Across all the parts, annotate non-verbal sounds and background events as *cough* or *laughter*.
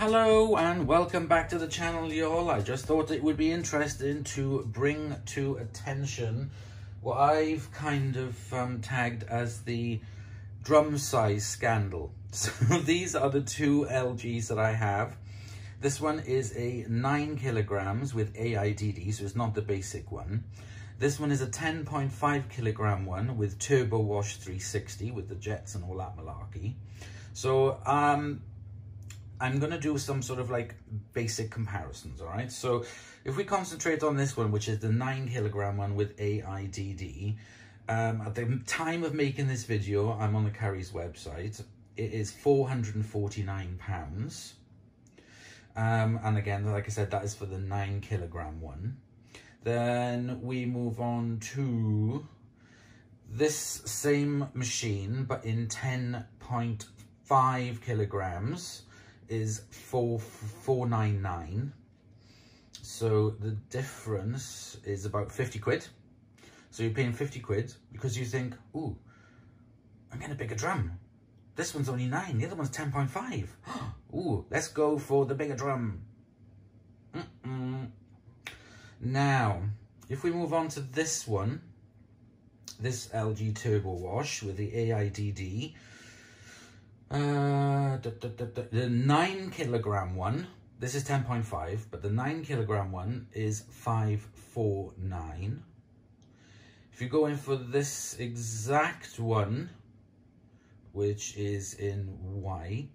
Hello and welcome back to the channel y'all. I just thought it would be interesting to bring to attention what I've kind of um, tagged as the drum size scandal. *laughs* So these are the two LGs that I have. This one is a 9 kilograms with AIDD, so it's not the basic one. This one is a 10.5 kilogram one with Turbo Wash 360 with the jets and all that malarkey. So um, I'm going to do some sort of like basic comparisons, all right? So if we concentrate on this one, which is the 9 kilogram one with AIDD, um, at the time of making this video, I'm on the Curry's website. It is £449. Um, and again, like I said, that is for the 9 kilogram one. Then we move on to this same machine, but in 10.5 kilograms is 4499. So the difference is about 50 quid. So you're paying 50 quid because you think, ooh, I'm getting a bigger drum. This one's only 9, the other one's 10.5. *gasps* ooh, let's go for the bigger drum. Mm -mm. Now, if we move on to this one, this LG Turbo Wash with the AIDD, uh, da, da, da, the 9 kilogram one, this is 10.5, but the 9 kilogram one is 549. If you go in for this exact one, which is in white,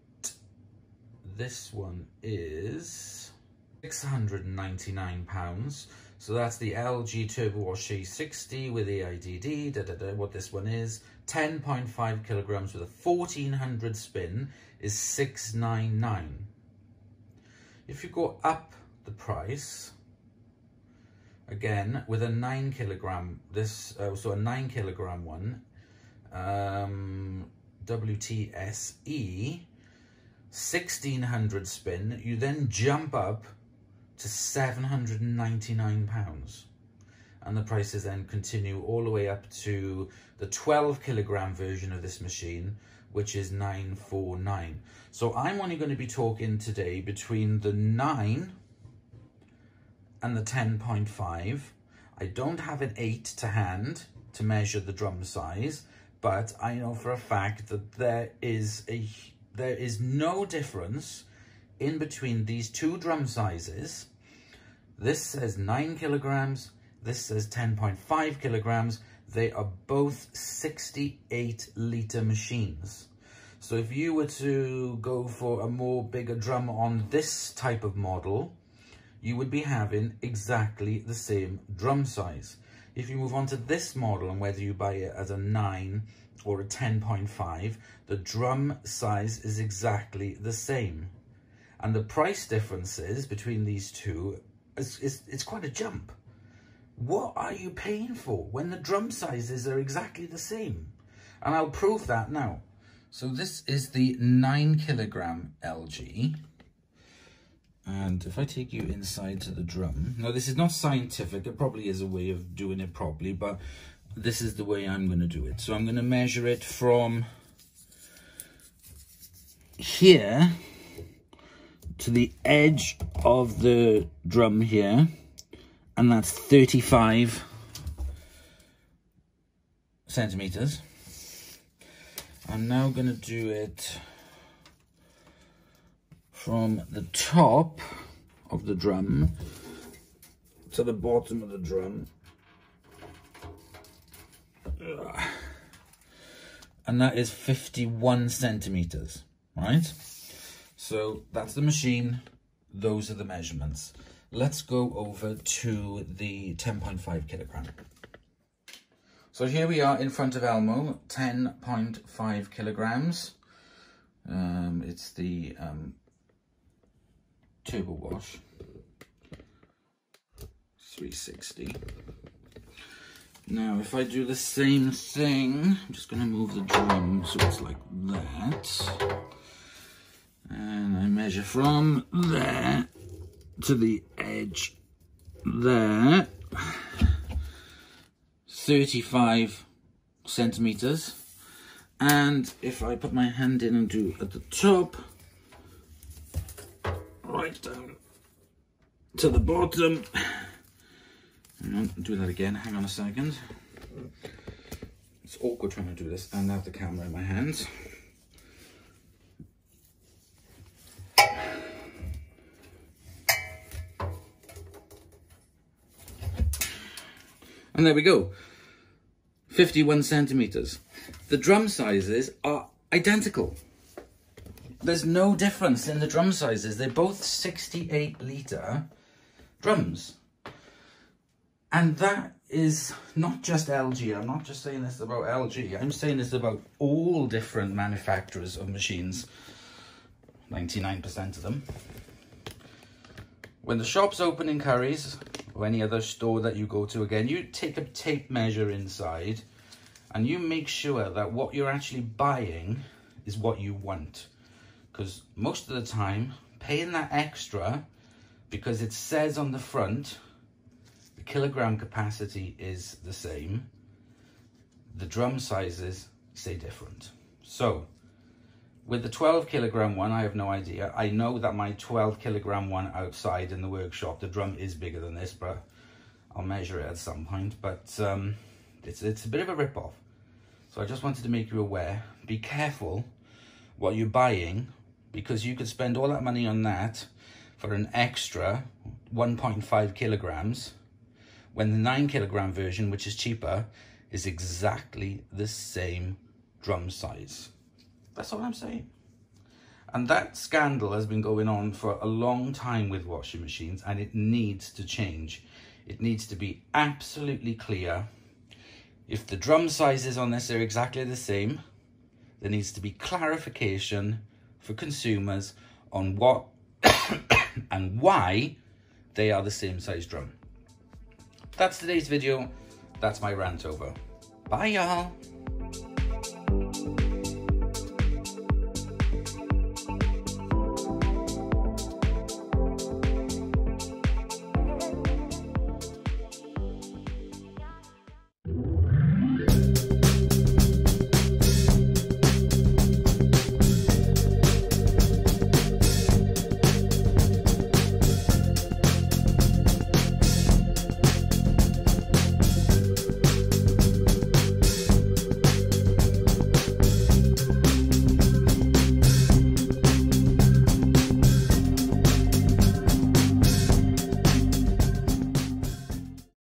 this one is 699 pounds. So that's the LG Turbo Wash 60 with the AIDD, da, da, da, what this one is. 10.5 kilograms with a 1400 spin is 699. If you go up the price, again, with a 9 kilogram, this, uh, so a 9 kilogram one, um, WTSE, 1600 spin, you then jump up to 799 pounds. And the prices then continue all the way up to the 12 kilogram version of this machine which is 949 so i'm only going to be talking today between the 9 and the 10.5 i don't have an 8 to hand to measure the drum size but i know for a fact that there is a there is no difference in between these two drum sizes. This says 9 kilograms, this says 10.5 kilograms. They are both 68 litre machines. So if you were to go for a more bigger drum on this type of model, you would be having exactly the same drum size. If you move on to this model and whether you buy it as a 9 or a 10.5, the drum size is exactly the same and the price differences between these two is, is it's quite a jump. What are you paying for when the drum sizes are exactly the same? And I'll prove that now. So this is the 9 kilogram LG. And if I take you inside to the drum, now this is not scientific, it probably is a way of doing it properly, but this is the way I'm going to do it. So I'm going to measure it from here to the edge of the drum here, and that's 35 centimeters. I'm now going to do it from the top of the drum to the bottom of the drum. And that is 51 centimeters, right? So that's the machine. Those are the measurements. Let's go over to the 10.5 kilogram. So here we are in front of Elmo, 10.5 kilograms. Um, it's the um, turbo wash, 360. Now, if I do the same thing, I'm just going to move the drum so it's like that measure from there to the edge there 35 centimeters and if I put my hand in and do at the top right down to the bottom. On, do that again, hang on a second. It's awkward trying to do this and have the camera in my hands. And there we go. 51 centimeters. The drum sizes are identical. There's no difference in the drum sizes. They're both 68 litre drums. And that is not just LG. I'm not just saying this about LG. I'm saying this about all different manufacturers of machines. 99% of them. When the shop's open in Curry's, or any other store that you go to again, you take a tape measure inside and you make sure that what you're actually buying is what you want. Because most of the time, paying that extra, because it says on the front, the kilogram capacity is the same, the drum sizes say different. So, with the 12 kilogram one, I have no idea. I know that my 12 kilogram one outside in the workshop, the drum is bigger than this, but I'll measure it at some point. But um, it's, it's a bit of a rip-off. So I just wanted to make you aware. Be careful what you're buying because you could spend all that money on that for an extra 1.5 kilograms when the 9 kilogram version, which is cheaper, is exactly the same drum size. That's all I'm saying. And that scandal has been going on for a long time with washing machines and it needs to change. It needs to be absolutely clear. If the drum sizes on this are exactly the same, there needs to be clarification for consumers on what *coughs* and why they are the same size drum. That's today's video. That's my rant over. Bye, y'all.